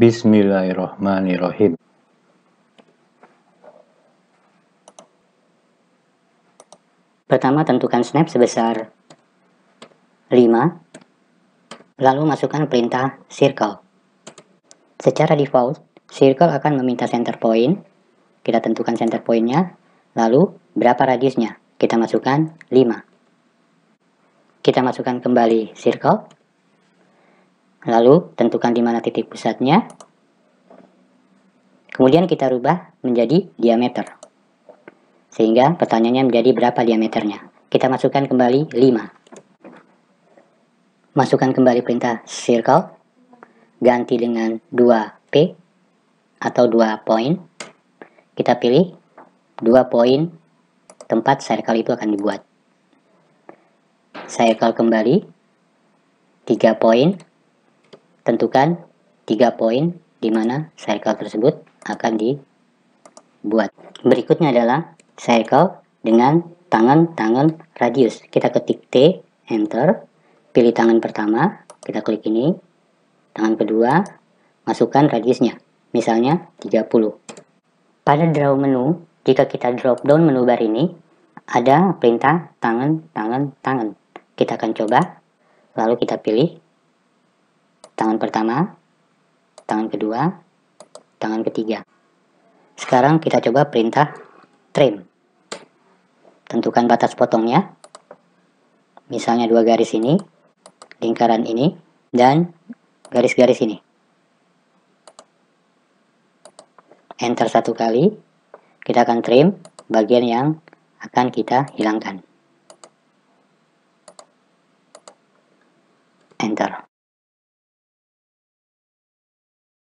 Bismillahirrahmanirrahim. Pertama tentukan snap sebesar 5, lalu masukkan perintah circle. Secara default, circle akan meminta center point, kita tentukan center pointnya, lalu berapa radiusnya, kita masukkan 5. Kita masukkan kembali circle, lalu tentukan di mana titik pusatnya, kemudian kita rubah menjadi diameter. Sehingga pertanyaannya menjadi berapa diameternya. Kita masukkan kembali 5. Masukkan kembali perintah circle. Ganti dengan 2P atau 2 poin. Kita pilih 2 poin tempat circle itu akan dibuat. Circle kembali 3 poin. Tentukan 3 poin di mana circle tersebut akan dibuat. Berikutnya adalah circle dengan tangan-tangan radius. Kita ketik T, enter, pilih tangan pertama, kita klik ini, tangan kedua, masukkan radiusnya, misalnya 30. Pada draw menu, jika kita drop down menu bar ini, ada perintah tangan, tangan, tangan. Kita akan coba, lalu kita pilih tangan pertama, tangan kedua, tangan ketiga. Sekarang kita coba perintah trim. Tentukan batas potongnya. Misalnya dua garis ini lingkaran ini dan garis-garis ini. Enter satu kali. Kita akan trim bagian yang akan kita hilangkan. Enter